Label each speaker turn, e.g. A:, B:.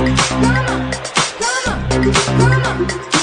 A: Come on, come on, come on.